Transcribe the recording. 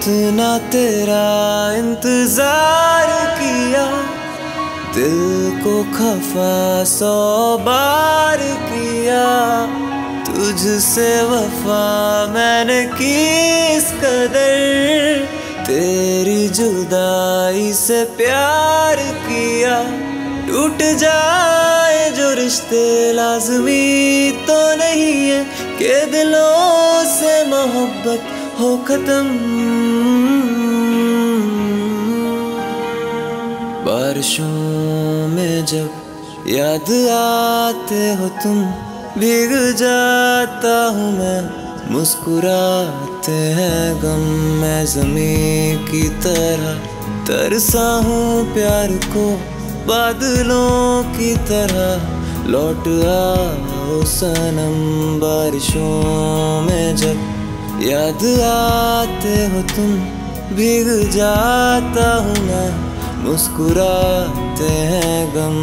इतना तेरा इंतज़ार किया दिल को खफा सौ बार किया, तुझसे वफा मैंने किस कदर? तेरी जुदाई से प्यार किया, टूट जाए जो रिश्ते लाजमी तो नहीं है, के दिलों से मोहब्बत हो खत्म। बारिशों में जब याद आते हो तुम, भीग जाता हूँ मैं। मुस्कुराते हैं गम मैं जमी की तरह। तरसा हूँ प्यार को बादलों की तरह। लौट आओ सनम बारिशों में जब याद आते हो तुम, भीग जाता हूँ मैं। मुस्कुराते हैं गम